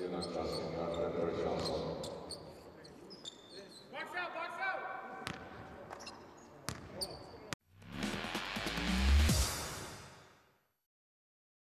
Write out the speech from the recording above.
Jedna krasna,